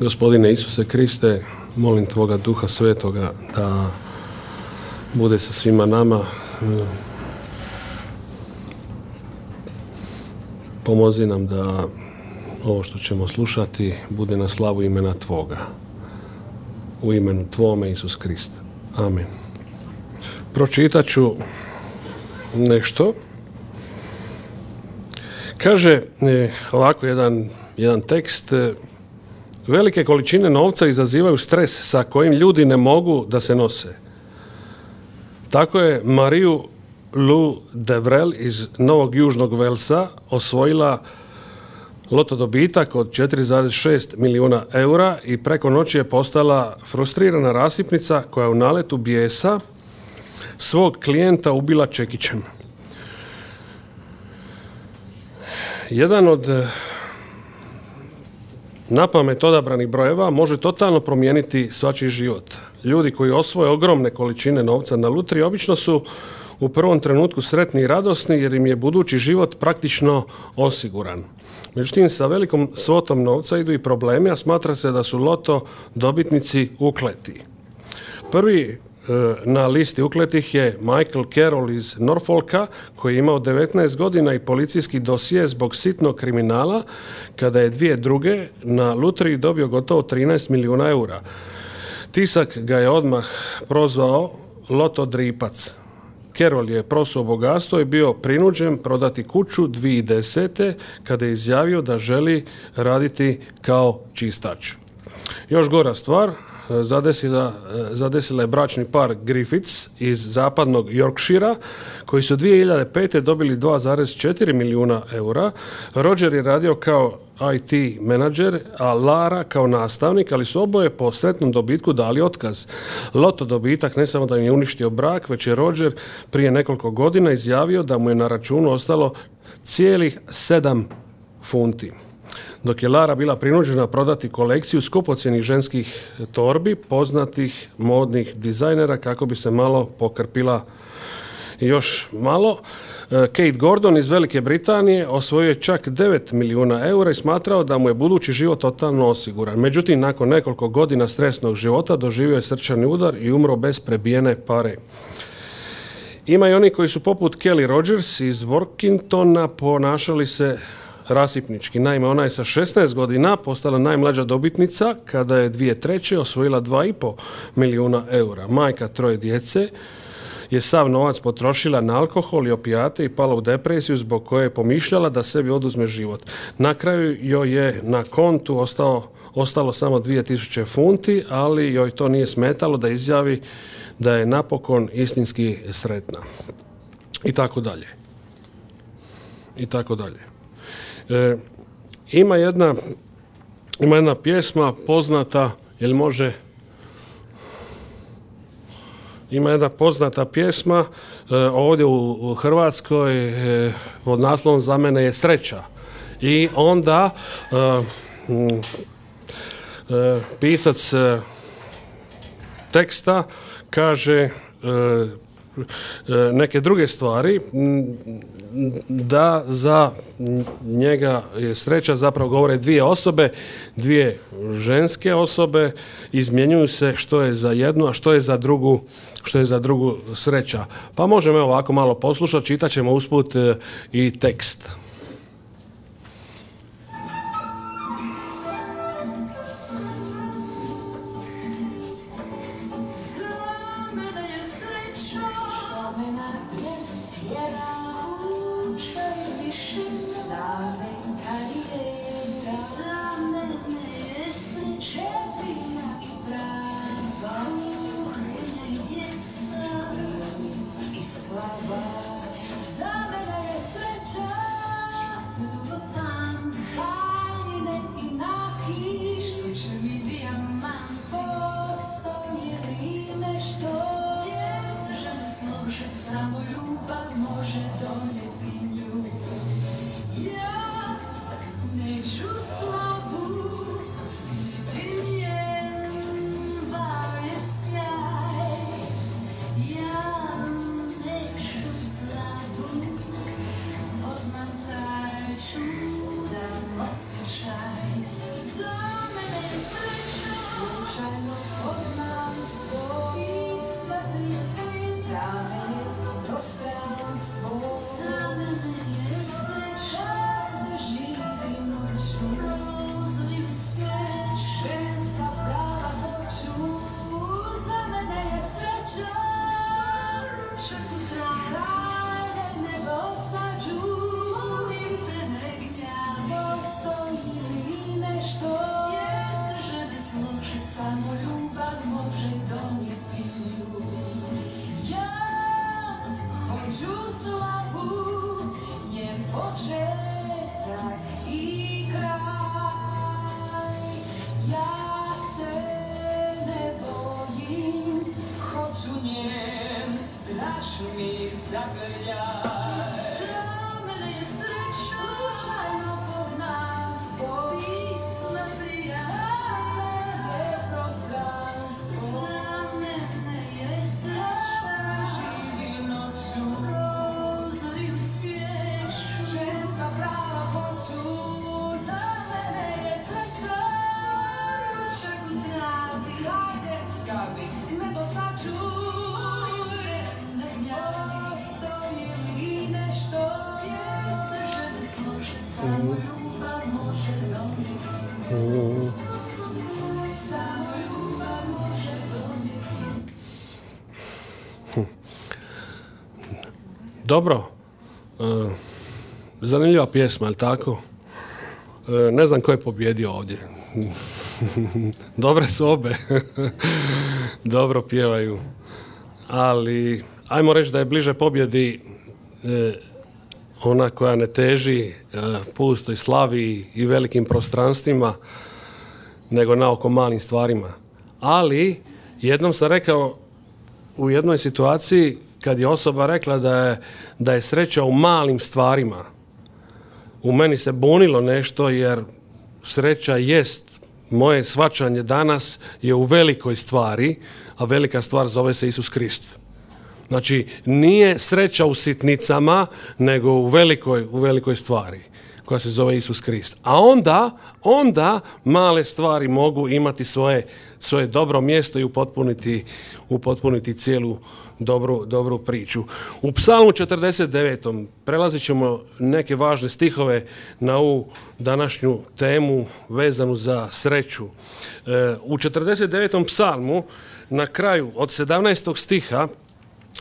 Gospodine Isuse Kriste, molim Tvoga Duha Svetoga da bude sa svima nama. Pomozi nam da ovo što ćemo slušati bude na slavu imena Tvoga. U imenu Tvome, Isus Krist. Amen. Pročitat ću nešto. Kaže e, ovako jedan, jedan tekst e, Velike količine novca izazivaju stres sa kojim ljudi ne mogu da se nose. Tako je Mariju Lou Devrel iz Novog Južnog Velsa osvojila loto dobitak od 4,6 milijuna eura i preko noći je postala frustrirana rasipnica koja u naletu bijesa svog klijenta ubila čekićem. Jedan od na pamet odabranih brojeva može totalno promijeniti svačiji život. Ljudi koji osvoje ogromne količine novca na lutri obično su u prvom trenutku sretni i radosni jer im je budući život praktično osiguran. Međutim, sa velikom svotom novca idu i problemi, a smatra se da su loto dobitnici ukleti. Prvi na listi ukletih je Michael Carroll iz Norfolka koji je imao 19 godina i policijski dosije zbog sitnog kriminala kada je dvije druge na lutriji dobio gotovo 13 milijuna eura. Tisak ga je odmah prozvao Loto Dripac. Carroll je prosuo bogatstvo i bio prinuđen prodati kuću 2010. kada je izjavio da želi raditi kao čistač. Još gora stvar, zadesila, zadesila je bračni par Griffiths iz zapadnog Yorkshira koji su 2005. dobili 2,4 milijuna eura. Roger je radio kao IT menadžer, a Lara kao nastavnik, ali su oboje po sretnom dobitku dali otkaz. Loto dobitak ne samo da im je uništio brak, već je Roger prije nekoliko godina izjavio da mu je na računu ostalo cijelih sedam funti dok je Lara bila prinuđena prodati kolekciju skupocjenih ženskih torbi poznatih modnih dizajnera kako bi se malo pokrpila još malo. E, Kate Gordon iz Velike Britanije osvojio čak 9 milijuna eura i smatrao da mu je budući život totalno osiguran. Međutim, nakon nekoliko godina stresnog života doživio je srčani udar i umro bez prebijene pare. Ima i oni koji su poput Kelly Rogers iz Workingtona ponašali se rasipnički. Naime, ona je sa 16 godina postala najmlađa dobitnica kada je dvije treće osvojila 2,5 milijuna eura. Majka troje djece je sav novac potrošila na alkohol i opijate i pala u depresiju zbog koje je pomišljala da sebi oduzme život. Na kraju joj je na kontu ostao, ostalo samo 2000 funti, ali joj to nije smetalo da izjavi da je napokon istinski sretna. I tako dalje. I tako dalje. E, ima jedna ima jedna pjesma poznata, jel može ima jedna poznata pjesma e, ovdje u, Hrvatskoj e, pod naslovom za mene je sreća. I onda pisac teksta kaže neke druge stvari da za njega je sreća zapravo govore dvije osobe, dvije ženske osobe, izmjenjuju se što je za jednu, a što je za drugu što je za drugu sreća. Pa možemo ovako malo poslušati, čitat ćemo usput e, i tekst. Dobro. E, zanimljiva pjesma, je tako? E, ne znam ko je pobjedio ovdje. Dobre su obe. Dobro pjevaju. Ali, ajmo reći da je bliže pobjedi e, ona koja ne teži e, pustoj slavi i velikim prostranstvima, nego na oko malim stvarima. Ali, jednom sam rekao u jednoj situaciji kad je osoba rekla da je, da je sreća u malim stvarima, u meni se bunilo nešto jer sreća jest moje svačanje danas je u velikoj stvari, a velika stvar zove se Isus Krist. Znači, nije sreća u sitnicama, nego u velikoj, u velikoj stvari koja se zove Isus Krist. A onda, onda male stvari mogu imati svoje, svoje dobro mjesto i upotpuniti, upotpuniti cijelu dobru, dobru priču. U psalmu 49. prelazit ćemo neke važne stihove na ovu današnju temu vezanu za sreću. E, u 49. psalmu na kraju od 17. stiha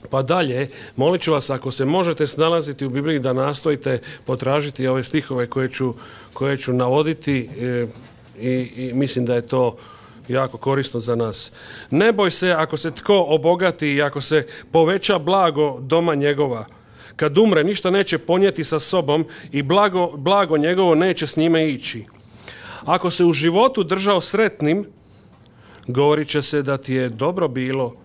pa dalje, molit ću vas ako se možete snalaziti u Bibliji da nastojite potražiti ove stihove koje ću, koje ću navoditi e, i, i mislim da je to jako korisno za nas. Ne boj se ako se tko obogati i ako se poveća blago doma njegova. Kad umre, ništa neće ponijeti sa sobom i blago, blago njegovo neće s njime ići. Ako se u životu držao sretnim, govorit će se da ti je dobro bilo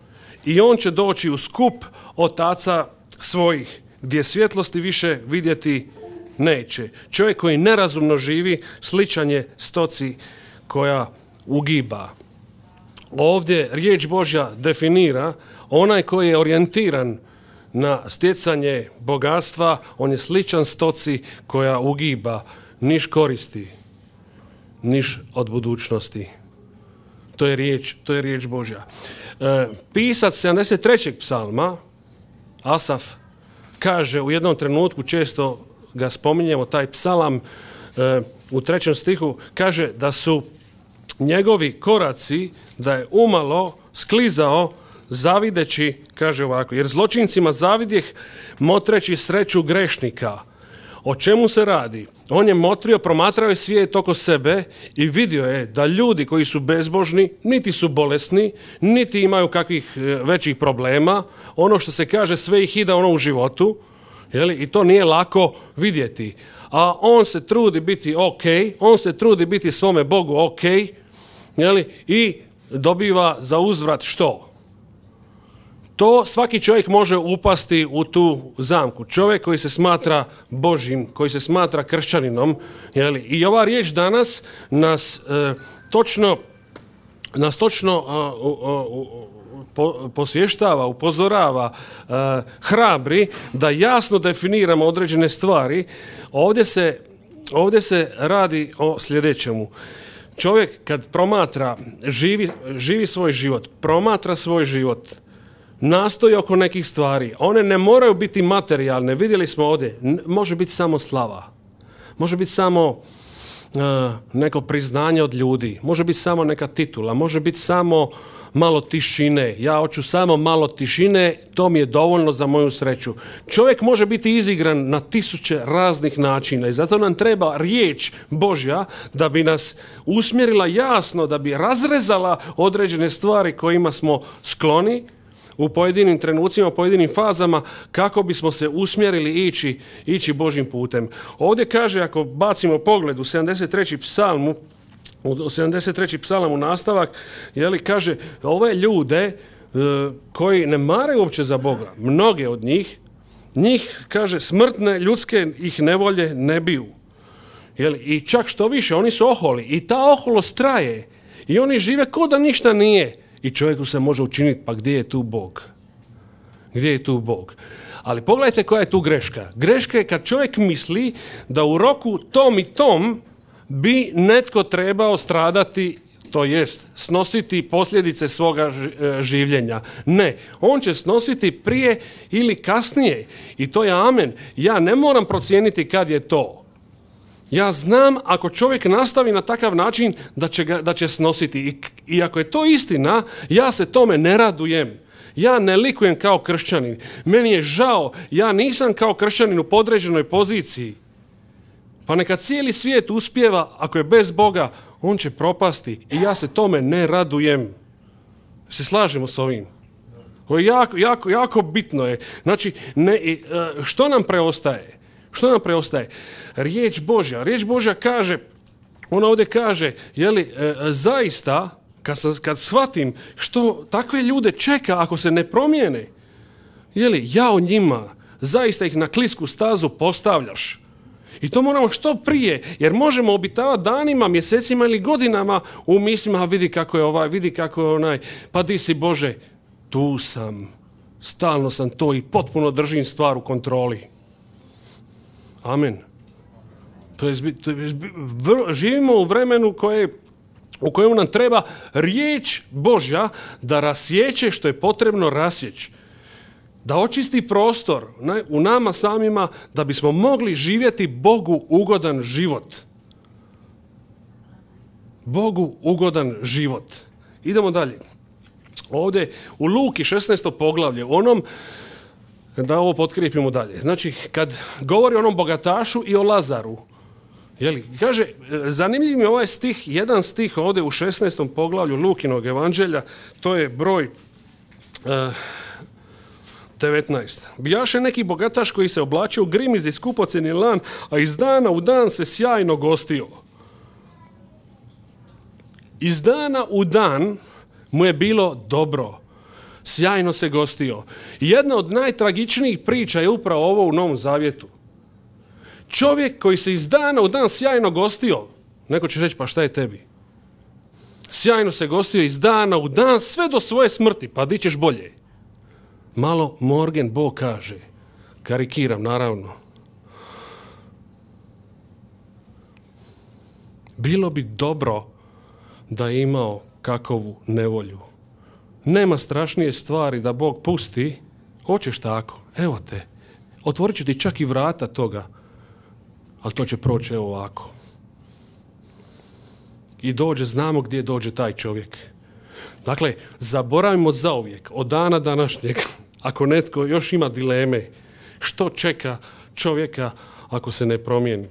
i on će doći u skup otaca svojih, gdje svjetlosti više vidjeti neće. Čovjek koji nerazumno živi, sličan je stoci koja ugiba. Ovdje riječ Božja definira onaj koji je orijentiran na stjecanje bogatstva, on je sličan stoci koja ugiba, niš koristi, niš od budućnosti. To je riječ, to je riječ Božja. E, pisac 73. psalma, Asaf, kaže u jednom trenutku, često ga spominjemo, taj psalam e, u trećem stihu, kaže da su njegovi koraci, da je umalo sklizao zavideći, kaže ovako, jer zločincima zavidjeh motreći sreću grešnika. O čemu se radi? On je motrio, promatrao je svijet oko sebe i vidio je da ljudi koji su bezbožni, niti su bolesni, niti imaju kakvih e, većih problema, ono što se kaže sve ih ide ono u životu, jeli? i to nije lako vidjeti. A on se trudi biti ok, on se trudi biti svome Bogu ok, jeli? i dobiva za uzvrat što? To svaki čovjek može upasti u tu zamku. Čovjek koji se smatra Božim, koji se smatra kršćaninom. Jeli? I ova riječ danas nas e, točno nas točno a, u- po- posvještava, upozorava, e, hrabri da jasno definiramo određene stvari. Ovdje se, ovdje se radi o sljedećemu. Čovjek kad promatra, živi, živi svoj život, promatra svoj život, nastoji oko nekih stvari. One ne moraju biti materijalne. Vidjeli smo ovdje, može biti samo slava. Može biti samo neko priznanje od ljudi. Može biti samo neka titula. Može biti samo malo tišine. Ja hoću samo malo tišine, to mi je dovoljno za moju sreću. Čovjek može biti izigran na tisuće raznih načina i zato nam treba riječ Božja da bi nas usmjerila jasno, da bi razrezala određene stvari kojima smo skloni u pojedinim trenucima, u pojedinim fazama kako bismo se usmjerili ići, ići Božim putem. Ovdje kaže, ako bacimo pogled u 73. psalmu, u 73. psalam u nastavak, je li kaže, ove ljude koji ne maraju uopće za Boga, mnoge od njih, njih, kaže, smrtne ljudske ih nevolje ne biju. Jel, I čak što više, oni su oholi i ta oholost traje i oni žive ko da ništa nije. I čovjeku se može učiniti, pa gdje je tu Bog? Gdje je tu Bog? Ali pogledajte koja je tu greška. Greška je kad čovjek misli da u roku tom i tom bi netko trebao stradati to jest snositi posljedice svoga e, življenja. Ne, on će snositi prije ili kasnije i to je amen. Ja ne moram procijeniti kad je to. Ja znam ako čovjek nastavi na takav način da će, ga, da će snositi. I, I ako je to istina, ja se tome ne radujem. Ja ne likujem kao kršćanin. Meni je žao, ja nisam kao kršćanin u podređenoj poziciji. Pa neka cijeli svijet uspjeva, ako je bez Boga, on će propasti. I ja se tome ne radujem. Se slažemo s ovim? Jako, jako, jako bitno je. Znači, ne, e, što nam preostaje? Što nam preostaje? Riječ Božja. Riječ Božja kaže, ona ovdje kaže, jeli, e, zaista, kad, kad shvatim što takve ljude čeka ako se ne promijene, jeli, ja o njima, zaista ih na klisku stazu postavljaš. I to moramo što prije, jer možemo obitavati danima, mjesecima ili godinama u mislima, vidi kako je ovaj, vidi kako je onaj, pa di si Bože, tu sam, stalno sam to i potpuno držim stvar u kontroli. Amen. To je, to je živimo u vremenu koje u kojem nam treba riječ Božja da rasjeće što je potrebno rasjeći da očisti prostor na- u nama samima da bismo mogli živjeti Bogu ugodan život. Bogu ugodan život. Idemo dalje. Ovdje u Luki 16. poglavlje, onom da ovo potkrijepimo dalje. Znači, kad govori o onom bogatašu i o Lazaru, Jeli, kaže, e, zanimljiv mi je ovaj stih, jedan stih ovdje u 16. poglavlju Lukinog evanđelja, to je broj e, 19. Bijaše neki bogataš koji se oblačio u grimiz i lan, a iz dana u dan se sjajno gostio. Iz dana u dan mu je bilo dobro. Sjajno se gostio. Jedna od najtragičnijih priča je upravo ovo u Novom Zavjetu. Čovjek koji se iz dana u dan sjajno gostio, neko će reći pa šta je tebi? Sjajno se gostio iz dana u dan sve do svoje smrti, pa di ćeš bolje? Malo Morgan Bo kaže, karikiram naravno, bilo bi dobro da je imao kakovu nevolju. Nema strašnije stvari da Bog pusti, hoćeš tako, evo te, otvorit ću ti čak i vrata toga, ali to će proći evo ovako. I dođe, znamo gdje dođe taj čovjek. Dakle, zaboravimo zauvijek, od dana današnjeg, ako netko još ima dileme, što čeka čovjeka ako se ne promijeni.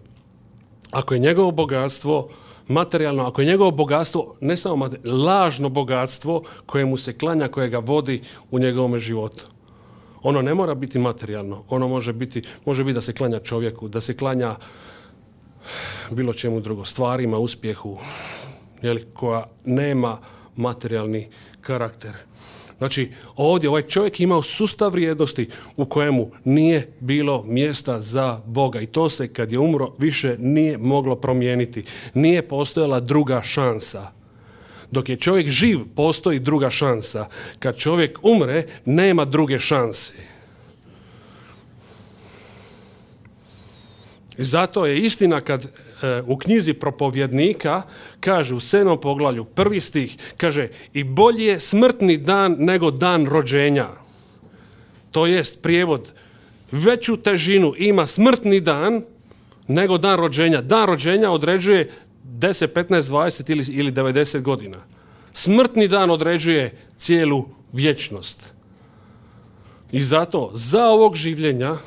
Ako je njegovo bogatstvo materijalno, ako je njegovo bogatstvo, ne samo lažno bogatstvo koje mu se klanja, koje ga vodi u njegovom životu. Ono ne mora biti materijalno, ono može biti, može biti da se klanja čovjeku, da se klanja bilo čemu drugo, stvarima, uspjehu, jeli, koja nema materijalni karakter. Znači, ovdje ovaj čovjek je imao sustav vrijednosti u kojemu nije bilo mjesta za Boga i to se kad je umro više nije moglo promijeniti. Nije postojala druga šansa. Dok je čovjek živ, postoji druga šansa. Kad čovjek umre, nema druge šanse. I zato je istina kad u knjizi propovjednika kaže u sedmom poglavlju, prvi stih, kaže i bolje je smrtni dan nego dan rođenja. To jest prijevod, veću težinu ima smrtni dan nego dan rođenja. Dan rođenja određuje 10, 15, 20 ili, ili 90 godina. Smrtni dan određuje cijelu vječnost. I zato za ovog življenja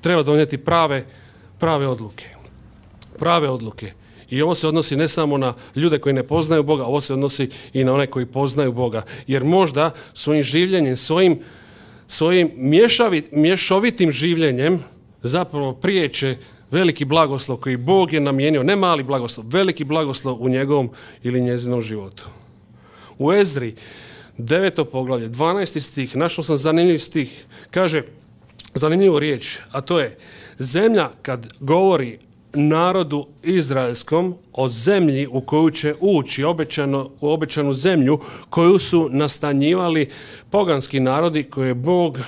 treba donijeti prave, prave odluke. Prave odluke. I ovo se odnosi ne samo na ljude koji ne poznaju Boga, ovo se odnosi i na one koji poznaju Boga. Jer možda svojim življenjem, svojim, svojim mješavi, mješovitim življenjem zapravo priječe veliki blagoslov koji Bog je namijenio, ne mali blagoslov, veliki blagoslov u njegovom ili njezinom životu. U Ezri Deveto poglavlje, 12. stih, našao sam zanimljiv stih. Kaže, zanimljivu riječ, a to je zemlja kad govori narodu izraelskom o zemlji u koju će ući obećano, u obećanu zemlju koju su nastanjivali poganski narodi koje je Bog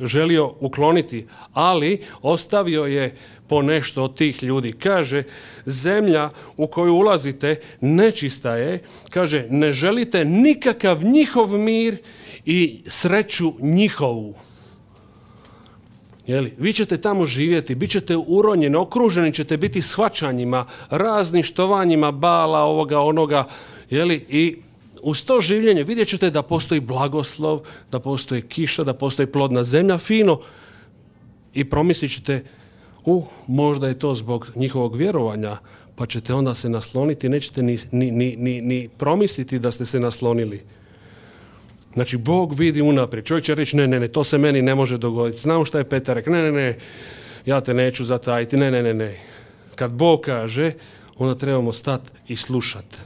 želio ukloniti, ali ostavio je po nešto od tih ljudi. Kaže, zemlja u koju ulazite nečista je, kaže, ne želite nikakav njihov mir i sreću njihovu. Jeli, vi ćete tamo živjeti, bit ćete uronjeni, okruženi ćete biti shvaćanjima, raznim štovanjima, bala, ovoga, onoga, jeli, i uz to življenje vidjet ćete da postoji blagoslov, da postoji kiša, da postoji plodna zemlja, fino, i promislit ćete, u, možda je to zbog njihovog vjerovanja, pa ćete onda se nasloniti, nećete ni, ni, ni, ni, promisliti da ste se naslonili. Znači, Bog vidi unaprijed. Čovjek će reći, ne, ne, ne, to se meni ne može dogoditi. Znam šta je Petar rekao, ne, ne, ne, ja te neću zatajiti, ne, ne, ne, ne. Kad Bog kaže, onda trebamo stati i slušati.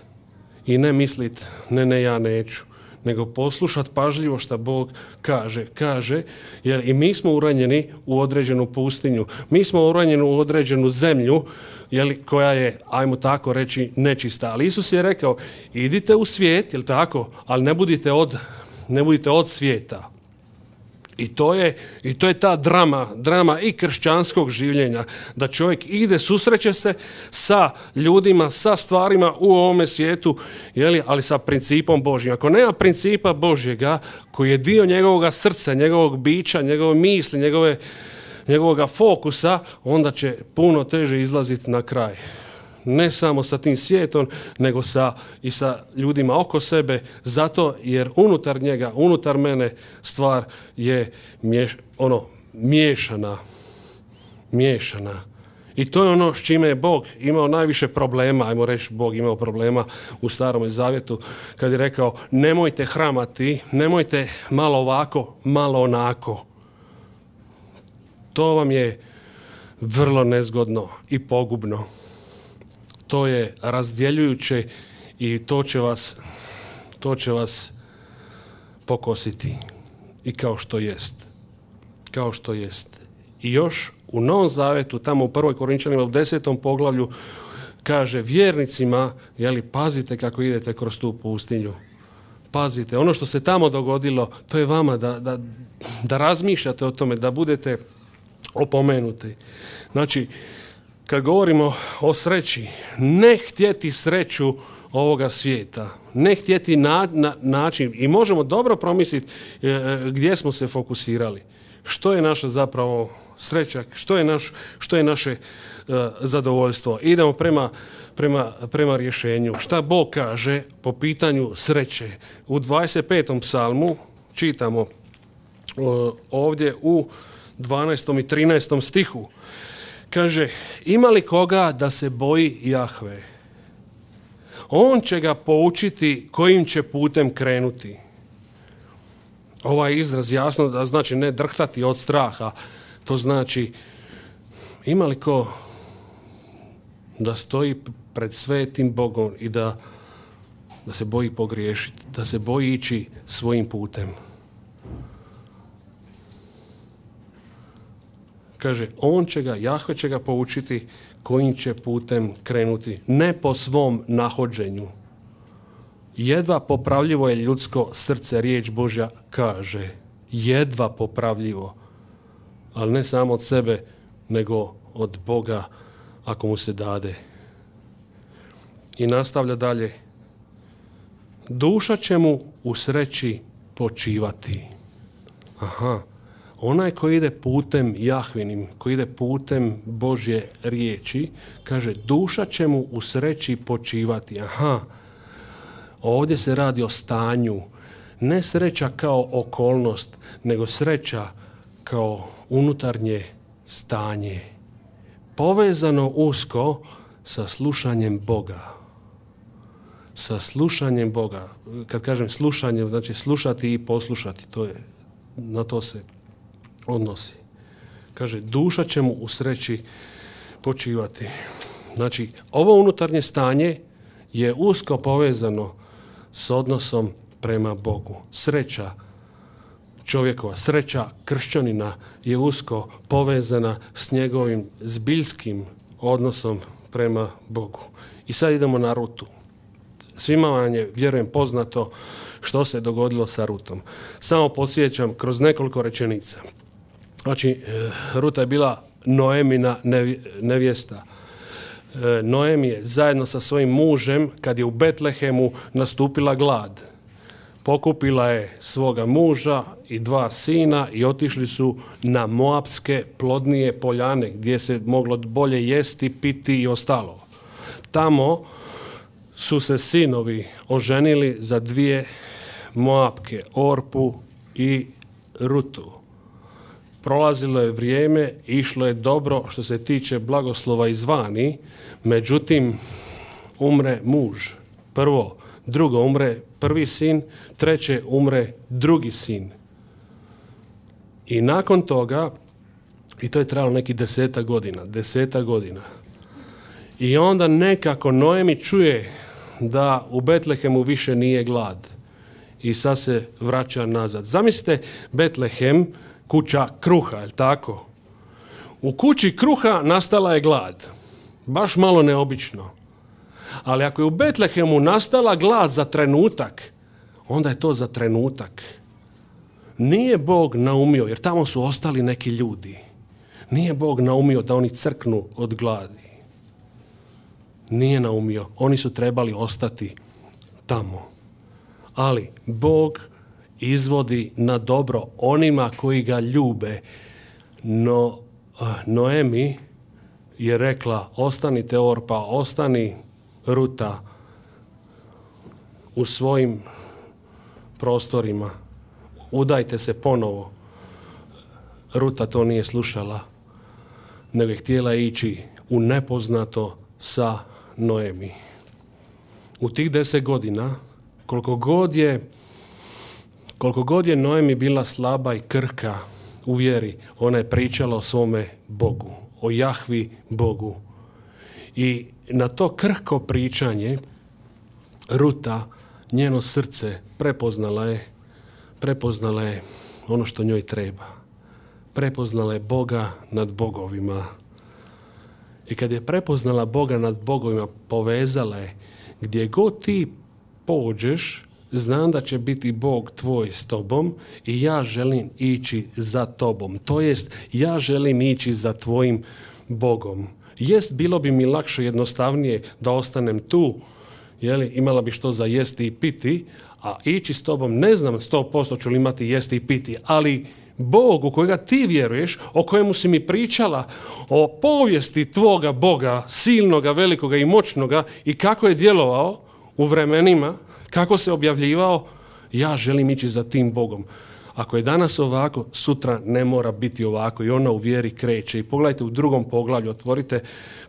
I ne mislit, ne, ne, ja neću. Nego poslušat pažljivo šta Bog kaže. Kaže, jer i mi smo uranjeni u određenu pustinju. Mi smo uranjeni u određenu zemlju, jeli, koja je, ajmo tako reći, nečista. Ali Isus je rekao, idite u svijet, jel tako, ali ne budite od ne budite od svijeta. I to je, i to je ta drama, drama i kršćanskog življenja, da čovjek ide, susreće se sa ljudima, sa stvarima u ovome svijetu, jeli, ali sa principom Božjim. Ako nema principa Božjega, koji je dio njegovog srca, njegovog bića, njegove misli, njegove, njegovog fokusa, onda će puno teže izlaziti na kraj ne samo sa tim svijetom, nego sa, i sa ljudima oko sebe, zato jer unutar njega, unutar mene stvar je miješ, ono, miješana. Miješana. I to je ono s čime je Bog imao najviše problema, ajmo reći Bog imao problema u starom zavjetu, kad je rekao nemojte hramati, nemojte malo ovako, malo onako. To vam je vrlo nezgodno i pogubno to je razdjeljujuće i to će vas to će vas pokositi. I kao što jest kao što jest. I još u Novom Zavetu tamo u prvoj Korinčanima u desetom poglavlju kaže vjernicima jeli pazite kako idete kroz tu pustinju. Pazite ono što se tamo dogodilo to je vama da, da, da razmišljate o tome da budete opomenuti. Znači kad govorimo o sreći, ne htjeti sreću ovoga svijeta, ne htjeti na, na, način i možemo dobro promisliti e, e, gdje smo se fokusirali. Što je naša zapravo sreća, što je, naš, što je naše e, zadovoljstvo. Idemo prema, prema, prema rješenju. Šta Bog kaže po pitanju sreće? U 25. psalmu čitamo ovdje u 12. i 13. stihu. Kaže, ima li koga da se boji Jahve? On će ga poučiti kojim će putem krenuti. Ovaj izraz jasno da znači ne drhtati od straha. To znači, ima li ko da stoji pred svetim Bogom i da, da se boji pogriješiti, da se boji ići svojim putem. Kaže, on će ga, Jahve će ga poučiti kojim će putem krenuti. Ne po svom nahođenju. Jedva popravljivo je ljudsko srce, riječ Božja kaže. Jedva popravljivo. Ali ne samo od sebe, nego od Boga, ako mu se dade. I nastavlja dalje. Duša će mu u sreći počivati. Aha, Onaj koji ide putem Jahvinim, koji ide putem Božje riječi, kaže duša će mu u sreći počivati. Aha, ovdje se radi o stanju. Ne sreća kao okolnost, nego sreća kao unutarnje stanje. Povezano usko sa slušanjem Boga. Sa slušanjem Boga. Kad kažem slušanje, znači slušati i poslušati. To je, na to se odnosi. Kaže, duša će mu u sreći počivati. Znači, ovo unutarnje stanje je usko povezano s odnosom prema Bogu. Sreća čovjekova, sreća kršćanina je usko povezana s njegovim zbiljskim odnosom prema Bogu. I sad idemo na rutu. Svima vam je, vjerujem, poznato što se dogodilo sa Rutom. Samo posjećam kroz nekoliko rečenica. Znači, e, Ruta je bila Noemina nev- nevjesta. E, Noem je zajedno sa svojim mužem, kad je u Betlehemu nastupila glad, pokupila je svoga muža i dva sina i otišli su na Moapske plodnije poljane gdje se moglo bolje jesti, piti i ostalo. Tamo su se sinovi oženili za dvije Moapke, Orpu i Rutu. Prolazilo je vrijeme, išlo je dobro što se tiče blagoslova izvani, međutim umre muž. Prvo, drugo umre prvi sin, treće umre drugi sin. I nakon toga, i to je trajalo neki deseta godina, deseta godina, i onda nekako Noemi čuje da u Betlehemu više nije glad. I sad se vraća nazad. Zamislite Betlehem, kuća kruha, je tako? U kući kruha nastala je glad. Baš malo neobično. Ali ako je u Betlehemu nastala glad za trenutak, onda je to za trenutak. Nije Bog naumio, jer tamo su ostali neki ljudi. Nije Bog naumio da oni crknu od gladi. Nije naumio. Oni su trebali ostati tamo. Ali Bog izvodi na dobro onima koji ga ljube. No Noemi je rekla ostanite Orpa, ostani Ruta u svojim prostorima. Udajte se ponovo. Ruta to nije slušala, nego je htjela ići u nepoznato sa Noemi. U tih deset godina, koliko god je koliko god je Noemi bila slaba i krhka u vjeri, ona je pričala o svome Bogu, o Jahvi Bogu. I na to krhko pričanje Ruta, njeno srce prepoznala je, prepoznala je ono što njoj treba. Prepoznala je Boga nad bogovima. I kad je prepoznala Boga nad bogovima, povezala je gdje god ti pođeš, znam da će biti Bog tvoj s tobom i ja želim ići za tobom. To jest, ja želim ići za tvojim Bogom. Jest, bilo bi mi lakše, jednostavnije da ostanem tu, jeli, imala bi što za jesti i piti, a ići s tobom, ne znam 100% ću li imati jesti i piti, ali Bog u kojega ti vjeruješ, o kojemu si mi pričala, o povijesti tvoga Boga, silnoga, velikoga i moćnoga i kako je djelovao u vremenima, kako se objavljivao, ja želim ići za tim Bogom. Ako je danas ovako, sutra ne mora biti ovako i ona u vjeri kreće. I pogledajte u drugom poglavlju, otvorite,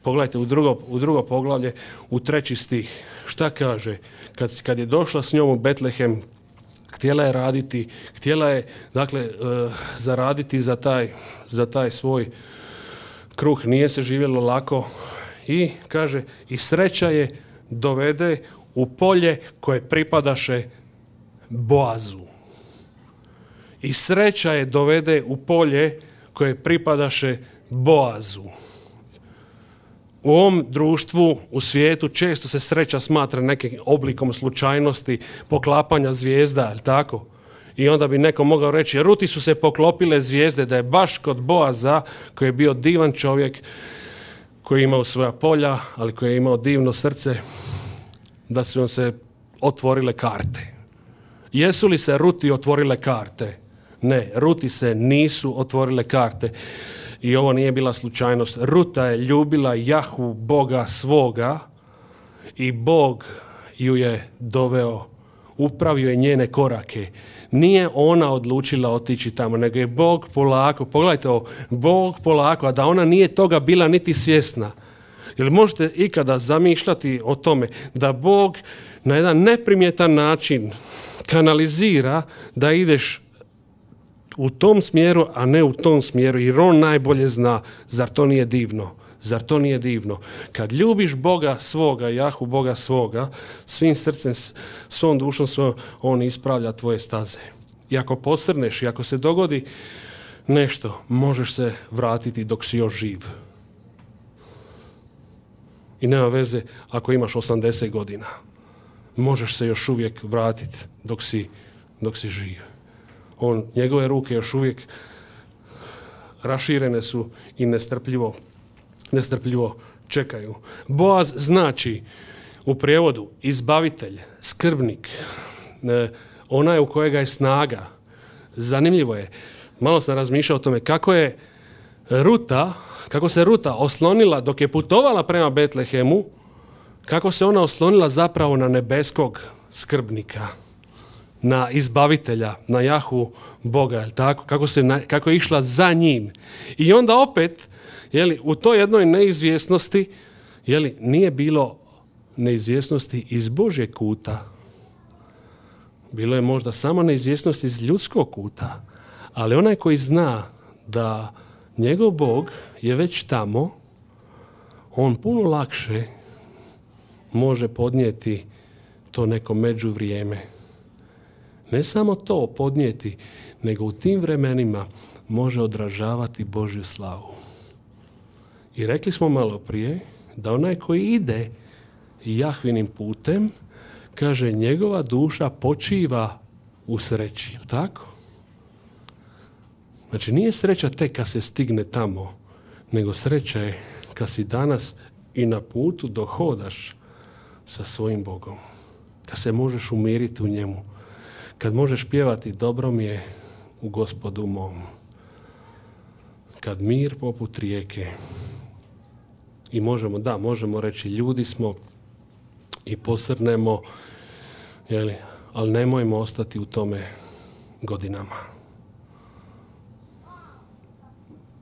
pogledajte u drugo, u drugo poglavlje, u treći stih. Šta kaže? Kad, kad je došla s njom u Betlehem, htjela je raditi, htjela je dakle e, zaraditi za taj, za taj svoj kruh, nije se živjelo lako i kaže i sreća je dovede u polje koje pripadaše Boazu. I sreća je dovede u polje koje pripadaše Boazu. U ovom društvu, u svijetu, često se sreća smatra nekim oblikom slučajnosti, poklapanja zvijezda, je tako? I onda bi neko mogao reći, ruti su se poklopile zvijezde, da je baš kod Boaza, koji je bio divan čovjek, koji je imao svoja polja, ali koji je imao divno srce, da su vam se otvorile karte. Jesu li se Ruti otvorile karte? Ne, Ruti se nisu otvorile karte. I ovo nije bila slučajnost. Ruta je ljubila Jahu, Boga svoga i Bog ju je doveo, upravio je njene korake. Nije ona odlučila otići tamo, nego je Bog polako, pogledajte ovo, Bog polako, a da ona nije toga bila niti svjesna. Jel možete ikada zamišljati o tome da Bog na jedan neprimjetan način kanalizira da ideš u tom smjeru, a ne u tom smjeru, jer on najbolje zna, zar to nije divno? Zar to nije divno? Kad ljubiš Boga svoga, Jahu Boga svoga, svim srcem, svom dušom svojom, On ispravlja tvoje staze. I ako posrneš, i ako se dogodi nešto, možeš se vratiti dok si još živ. I nema veze ako imaš 80 godina. Možeš se još uvijek vratiti dok si, dok si živ. On, njegove ruke još uvijek raširene su i nestrpljivo, nestrpljivo čekaju. Boaz znači u prijevodu izbavitelj, skrbnik, e, onaj u kojega je snaga. Zanimljivo je, malo sam razmišljao o tome kako je Ruta, kako se Ruta oslonila dok je putovala prema Betlehemu, kako se ona oslonila zapravo na nebeskog skrbnika, na izbavitelja, na Jahu Boga, jel tako? Kako, se kako je išla za njim. I onda opet, jeli, u toj jednoj neizvjesnosti, jeli, nije bilo neizvjesnosti iz Božjeg kuta. Bilo je možda samo neizvjesnost iz ljudskog kuta, ali onaj koji zna da njegov Bog je već tamo, on puno lakše može podnijeti to neko međuvrijeme. Ne samo to podnijeti, nego u tim vremenima može odražavati Božju slavu. I rekli smo malo prije da onaj koji ide Jahvinim putem, kaže njegova duša počiva u sreći, tako? Znači nije sreća tek kad se stigne tamo, nego sreća je kad si danas i na putu dohodaš sa svojim Bogom. Kad se možeš umiriti u njemu. Kad možeš pjevati dobro mi je u gospodu mom. Kad mir poput rijeke. I možemo, da, možemo reći ljudi smo i posrnemo, jeli, ali nemojmo ostati u tome godinama.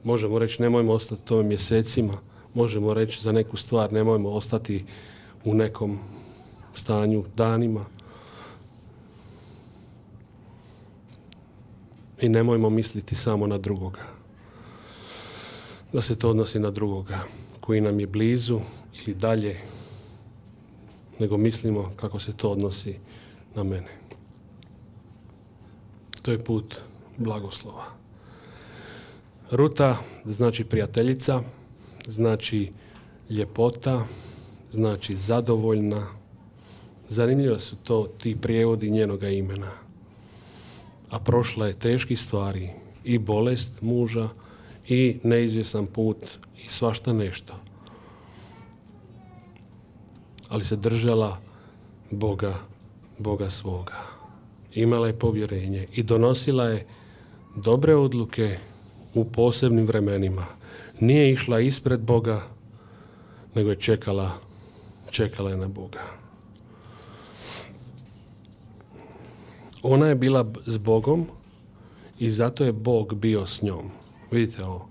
Možemo reći nemojmo ostati tome mjesecima, možemo reći za neku stvar nemojmo ostati u nekom stanju danima. I nemojmo misliti samo na drugoga. Da se to odnosi na drugoga koji nam je blizu ili dalje, nego mislimo kako se to odnosi na mene. To je put blagoslova. Ruta znači prijateljica, znači ljepota, znači zadovoljna. Zanimljivo su to ti prijevodi njenoga imena. A prošla je teški stvari i bolest muža i neizvjesan put i svašta nešto. Ali se držala Boga, Boga svoga. Imala je povjerenje i donosila je dobre odluke u posebnim vremenima. Nije išla ispred Boga, nego je čekala, čekala je na Boga. Ona je bila s Bogom i zato je Bog bio s njom. Vidite ovo.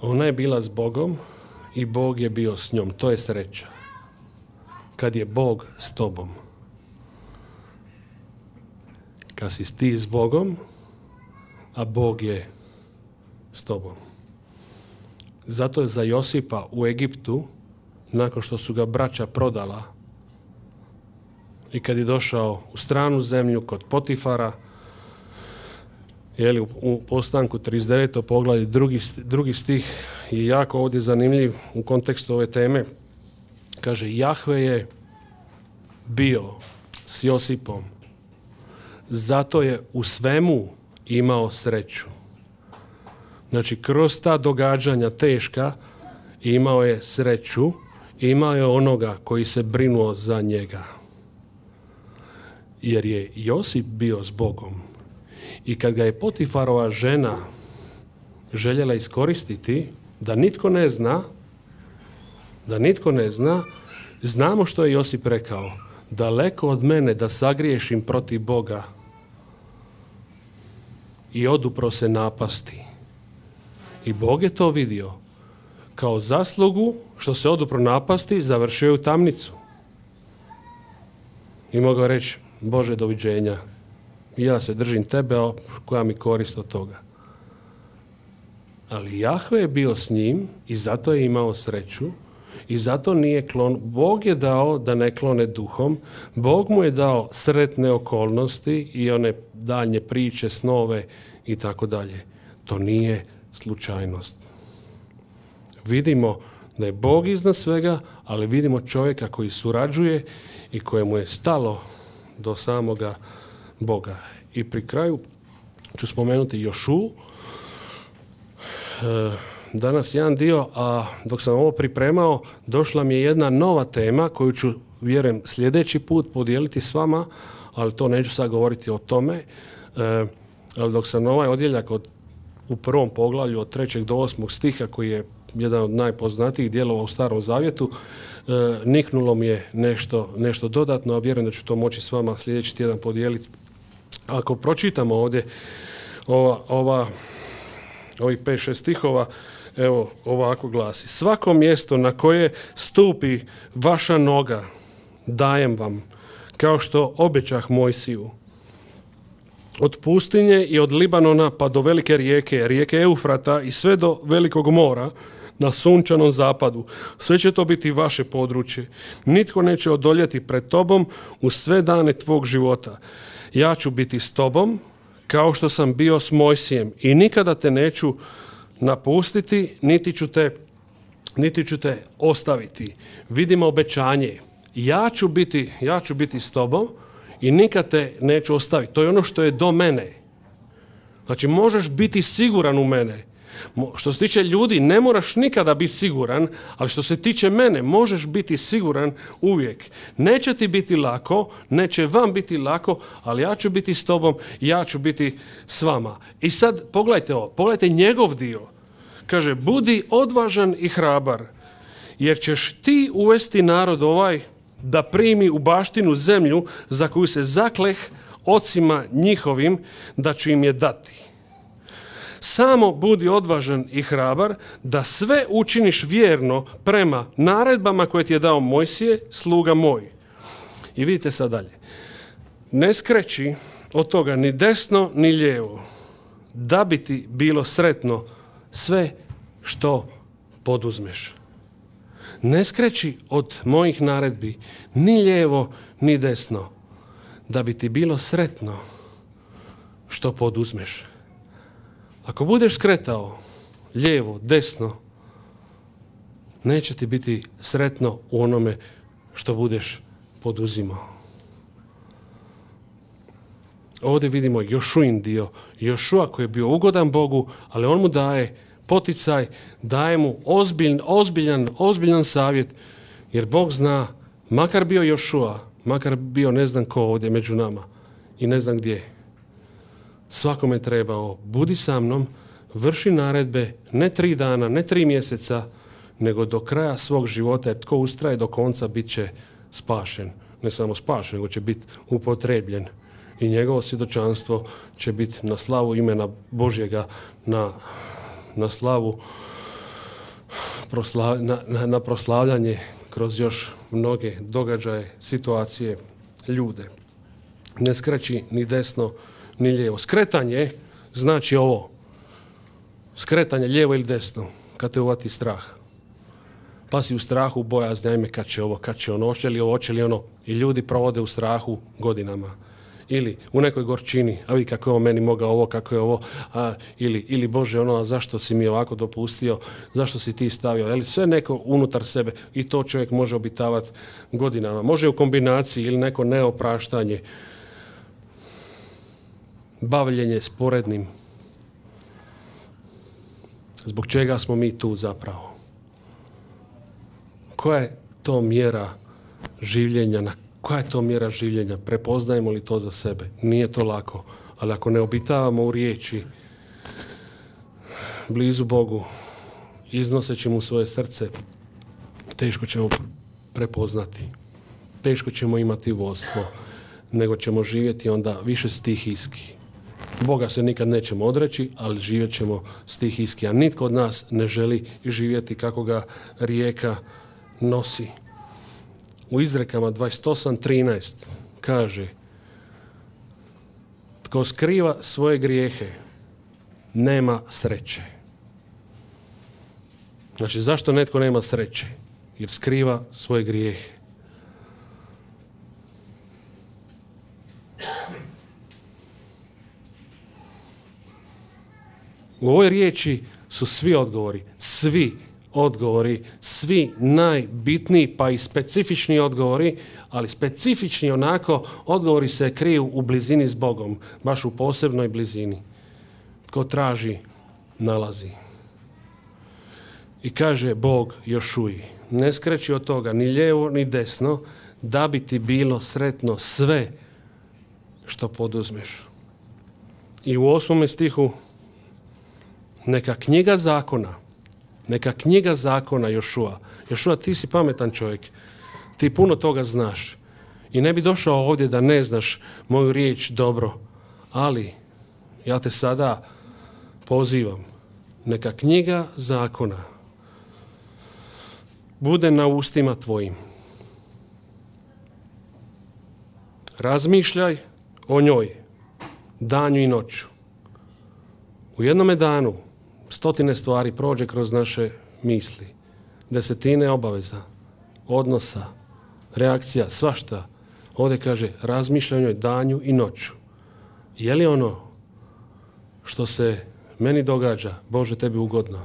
Ona je bila s Bogom i Bog je bio s njom. To je sreća. Kad je Bog s tobom. Kad si ti s Bogom, a Bog je s tobom. Zato je za Josipa u Egiptu, nakon što su ga braća prodala i kad je došao u stranu zemlju kod Potifara, jeli, u, postanku 39. poglavlje, drugi, drugi stih je jako ovdje zanimljiv u kontekstu ove teme. Kaže, Jahve je bio s Josipom, zato je u svemu imao sreću. Znači, kroz ta događanja teška imao je sreću, imao je onoga koji se brinuo za njega. Jer je Josip bio s Bogom. I kad ga je Potifarova žena željela iskoristiti, da nitko ne zna, da nitko ne zna, znamo što je Josip rekao. Daleko od mene da sagriješim protiv Boga i odupro se napasti. I Bog je to vidio. Kao zaslugu što se odupro napasti, završio u tamnicu. I mogao reći, Bože, doviđenja. Ja se držim tebe, a koja mi korist od toga. Ali Jahve je bio s njim i zato je imao sreću i zato nije klon. Bog je dao da ne klone duhom, Bog mu je dao sretne okolnosti i one daljnje priče, snove i tako dalje. To nije slučajnost. Vidimo da je Bog iznad svega, ali vidimo čovjeka koji surađuje i kojemu je stalo do samoga Boga. I pri kraju ću spomenuti Jošu, danas jedan dio, a dok sam ovo pripremao, došla mi je jedna nova tema koju ću, vjerujem, sljedeći put podijeliti s vama, ali to neću sad govoriti o tome. E, ali dok sam ovaj odjeljak od, u prvom poglavlju od trećeg do osmog stiha, koji je jedan od najpoznatijih dijelova u Starom Zavjetu, e, niknulo mi je nešto, nešto dodatno, a vjerujem da ću to moći s vama sljedeći tjedan podijeliti. Ako pročitamo ovdje ova, ova ovih 5-6 stihova, evo ovako glasi. Svako mjesto na koje stupi vaša noga, dajem vam, kao što obećah Mojsiju. Od pustinje i od Libanona pa do velike rijeke, rijeke Eufrata i sve do velikog mora, na sunčanom zapadu. Sve će to biti vaše područje. Nitko neće odoljeti pred tobom u sve dane tvog života. Ja ću biti s tobom, kao što sam bio s Mojsijem i nikada te neću napustiti, niti ću te, niti ću te ostaviti. Vidimo obećanje. Ja ću biti, ja ću biti s tobom i nikad te neću ostaviti. To je ono što je do mene. Znači možeš biti siguran u mene. Što se tiče ljudi, ne moraš nikada biti siguran, ali što se tiče mene, možeš biti siguran uvijek. Neće ti biti lako, neće vam biti lako, ali ja ću biti s tobom, ja ću biti s vama. I sad pogledajte ovo, pogledajte njegov dio. Kaže, budi odvažan i hrabar, jer ćeš ti uvesti narod ovaj da primi u baštinu zemlju za koju se zakleh ocima njihovim da ću im je dati. Samo budi odvažan i hrabar da sve učiniš vjerno prema naredbama koje ti je dao Mojsije, sluga moj. I vidite sad dalje. Ne skreći od toga ni desno ni lijevo, da bi ti bilo sretno sve što poduzmeš. Ne skreći od mojih naredbi ni lijevo ni desno, da bi ti bilo sretno što poduzmeš. Ako budeš skretao lijevo, desno, neće ti biti sretno u onome što budeš poduzimao. Ovdje vidimo Jošuin dio. Jošua koji je bio ugodan Bogu, ali on mu daje poticaj, daje mu ozbiljan, ozbiljan, ozbiljan savjet, jer Bog zna, makar bio Jošua, makar bio ne znam ko ovdje među nama i ne znam gdje, svakome trebao, budi sa mnom, vrši naredbe, ne tri dana, ne tri mjeseca, nego do kraja svog života, jer tko ustraje do konca bit će spašen. Ne samo spašen, nego će biti upotrebljen. I njegovo svjedočanstvo će biti na slavu imena Božjega, na, na slavu prosla- na, na, proslavljanje kroz još mnoge događaje, situacije, ljude. Ne skreći ni desno ni lijevo. Skretanje znači ovo. Skretanje lijevo ili desno, kad te uvati strah. Pa si u strahu, bojazni, ajme kad će ovo, kad će ono, hoće li ovo, hoće li ono. I ljudi provode u strahu godinama. Ili u nekoj gorčini, a vidi kako je ovo meni mogao ovo, kako je ovo, a, ili, ili Bože ono, a zašto si mi ovako dopustio, zašto si ti stavio, ili sve neko unutar sebe i to čovjek može obitavati godinama. Može u kombinaciji ili neko neopraštanje, bavljenje sporednim. Zbog čega smo mi tu zapravo? Koja je to mjera življenja? Na koja je to mjera življenja? Prepoznajemo li to za sebe? Nije to lako, ali ako ne obitavamo u riječi blizu Bogu, iznoseći mu svoje srce, teško ćemo prepoznati. Teško ćemo imati vodstvo, nego ćemo živjeti onda više stihijski. Boga se nikad nećemo odreći, ali živjet ćemo stihijski. A nitko od nas ne želi živjeti kako ga rijeka nosi. U izrekama 28.13 kaže Tko skriva svoje grijehe, nema sreće. Znači, zašto netko nema sreće? Jer skriva svoje grijehe. U ovoj riječi su svi odgovori, svi odgovori, svi najbitniji pa i specifični odgovori, ali specifični onako odgovori se kriju u blizini s Bogom, baš u posebnoj blizini. Tko traži, nalazi. I kaže Bog Jošuji, ne skreći od toga ni lijevo ni desno, da bi ti bilo sretno sve što poduzmeš. I u osmome stihu neka knjiga zakona, neka knjiga zakona Jošua. Jošua, ti si pametan čovjek. Ti puno toga znaš. I ne bi došao ovdje da ne znaš moju riječ dobro. Ali, ja te sada pozivam. Neka knjiga zakona bude na ustima tvojim. Razmišljaj o njoj danju i noću. U jednome danu stotine stvari prođe kroz naše misli. Desetine obaveza, odnosa, reakcija, svašta. Ovdje kaže njoj danju i noću. Je li ono što se meni događa, Bože, tebi ugodno?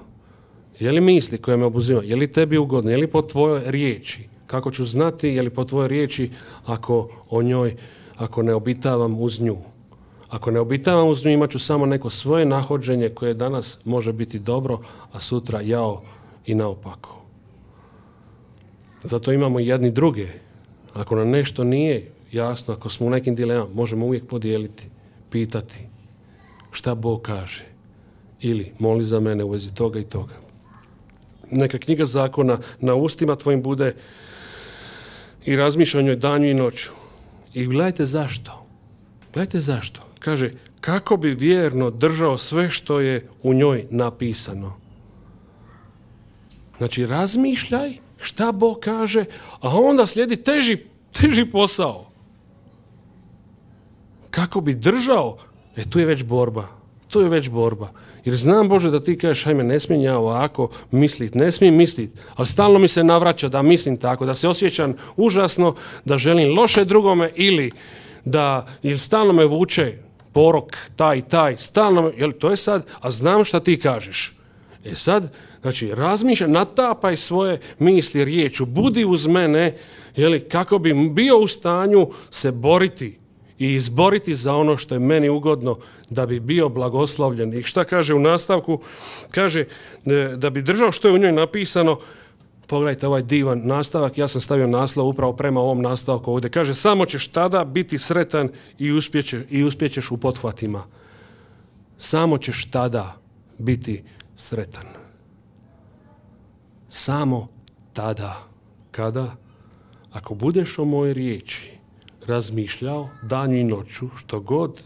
Je li misli koje me obuzima, je li tebi ugodno, je li po tvojoj riječi? Kako ću znati, je li po tvojoj riječi ako o njoj, ako ne obitavam uz nju? Ako ne obitavam uz nju, imat ću samo neko svoje nahođenje koje danas može biti dobro, a sutra jao i naopako. Zato imamo jedni druge. Ako nam nešto nije jasno, ako smo u nekim dilemama, možemo uvijek podijeliti, pitati šta Bog kaže. Ili moli za mene u vezi toga i toga. Neka knjiga zakona na ustima tvojim bude i razmišljanju danju i noću. I gledajte zašto. Gledajte zašto. Kaže, kako bi vjerno držao sve što je u njoj napisano. Znači, razmišljaj šta Bog kaže, a onda slijedi teži, teži posao. Kako bi držao, e tu je već borba. Tu je već borba. Jer znam Bože da ti kažeš, hajme, ne smijem ja ovako mislit, ne smijem mislit, ali stalno mi se navraća da mislim tako, da se osjećam užasno, da želim loše drugome ili da ili stalno me vuče porok taj taj, stalno jel to je sad, a znam šta ti kažeš. E sad, znači, razmišljaj, natapaj svoje misli riječu, budi uz mene, jeli, kako bi bio u stanju se boriti i izboriti za ono što je meni ugodno da bi bio blagoslovljen. I šta kaže u nastavku? Kaže e, da bi držao što je u njoj napisano, pogledajte ovaj divan nastavak, ja sam stavio naslov upravo prema ovom nastavku ovdje. Kaže, samo ćeš tada biti sretan i uspjeće, i uspjećeš u pothvatima. Samo ćeš tada biti sretan. Samo tada. Kada? Ako budeš o mojoj riječi razmišljao danju i noću, što god,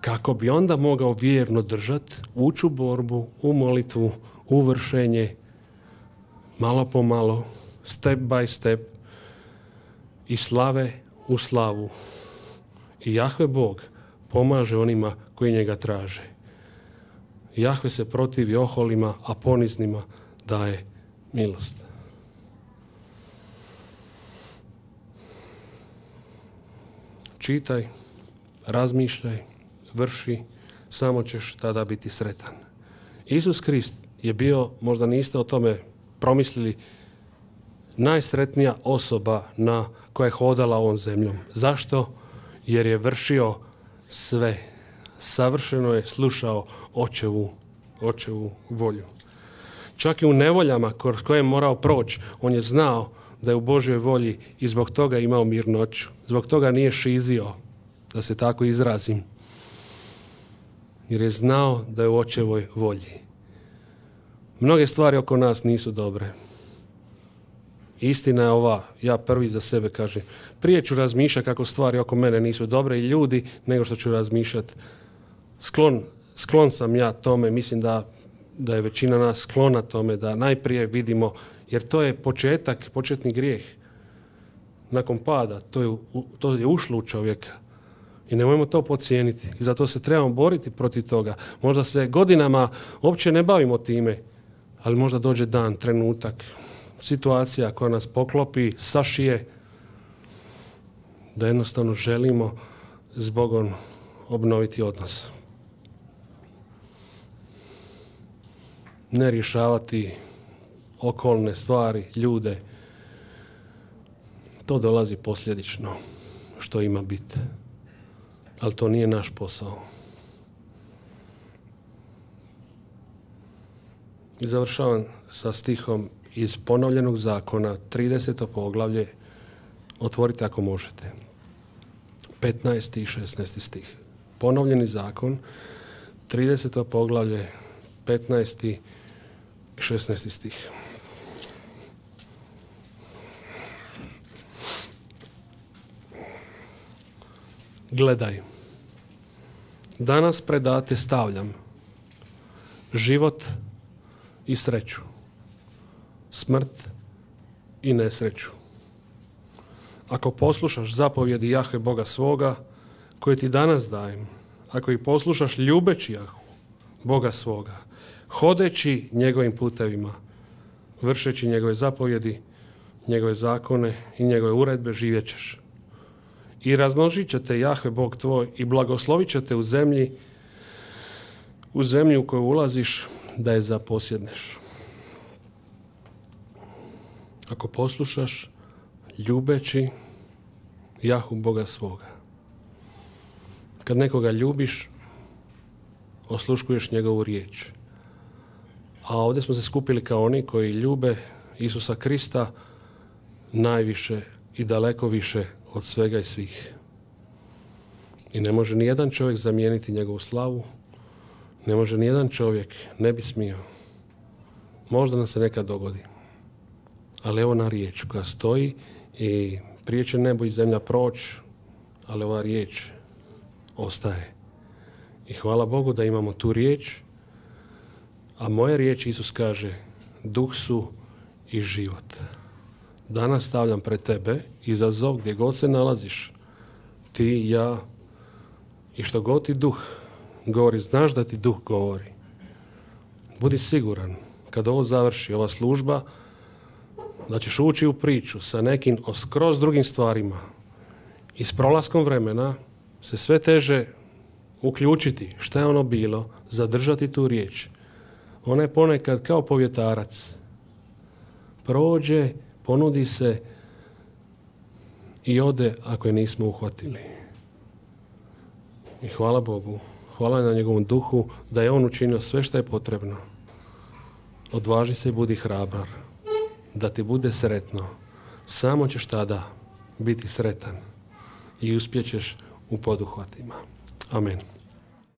kako bi onda mogao vjerno držat, ući u borbu, u molitvu, u vršenje, malo po malo, step by step, i slave u slavu. I Jahve Bog pomaže onima koji njega traže. Jahve se protivi oholima, a poniznima daje milost. Čitaj, razmišljaj, vrši, samo ćeš tada biti sretan. Isus Krist je bio, možda niste o tome promislili, najsretnija osoba na koja je hodala ovom zemljom. Zašto? Jer je vršio sve. Savršeno je slušao očevu, očevu volju. Čak i u nevoljama kroz koje je morao proći, on je znao da je u Božoj volji i zbog toga imao mirnoću. Zbog toga nije šizio, da se tako izrazim. Jer je znao da je u očevoj volji. Mnoge stvari oko nas nisu dobre. Istina je ova, ja prvi za sebe kažem, prije ću razmišljati kako stvari oko mene nisu dobre i ljudi, nego što ću razmišljati. Sklon, sklon sam ja tome, mislim da, da je većina nas sklona tome, da najprije vidimo, jer to je početak, početni grijeh. Nakon pada, to je, to je ušlo u čovjeka. I nemojmo to pocijeniti. I zato se trebamo boriti protiv toga. Možda se godinama uopće ne bavimo time, ali možda dođe dan, trenutak, situacija koja nas poklopi, sašije, da jednostavno želimo s Bogom obnoviti odnos. Ne rješavati okolne stvari, ljude. To dolazi posljedično što ima biti. Ali to nije naš posao. I završavam sa stihom iz ponovljenog zakona, 30. poglavlje, otvorite ako možete. 15. i 16. stih. Ponovljeni zakon, 30. poglavlje, 15. i 16. stih. Gledaj, danas predate stavljam život i sreću, smrt i nesreću. Ako poslušaš zapovjedi Jahve Boga svoga, koje ti danas dajem, ako ih poslušaš ljubeći Jahu, Boga svoga, hodeći njegovim putevima, vršeći njegove zapovjedi, njegove zakone i njegove uredbe, živjet ćeš. I razmnožit će te Jahve Bog tvoj i blagoslovit će te u zemlji, u zemlji u koju ulaziš da je zaposjedneš. Ako poslušaš ljubeći Jahu Boga svoga. Kad nekoga ljubiš, osluškuješ njegovu riječ. A ovdje smo se skupili kao oni koji ljube Isusa Krista najviše i daleko više od svega i svih. I ne može ni jedan čovjek zamijeniti njegovu slavu, ne može ni jedan čovjek, ne bi smio. Možda nam se nekad dogodi. Ali evo na riječ koja stoji i prije će nebo i zemlja proći, ali ova riječ ostaje. I hvala Bogu da imamo tu riječ, a moja riječ, Isus kaže, duh su i život. Danas stavljam pred tebe izazov gdje god se nalaziš, ti, ja i što god ti duh govori, znaš da ti duh govori. Budi siguran, kad ovo završi, ova služba, da ćeš ući u priču sa nekim o skroz drugim stvarima i s prolaskom vremena se sve teže uključiti šta je ono bilo, zadržati tu riječ. Ona je ponekad kao povjetarac. Prođe, ponudi se i ode ako je nismo uhvatili. I hvala Bogu, hvala na njegovom duhu da je on učinio sve što je potrebno. Odvaži se i budi hrabar da ti bude sretno, samo ćeš tada biti sretan i uspjećeš u poduhvatima. Amen.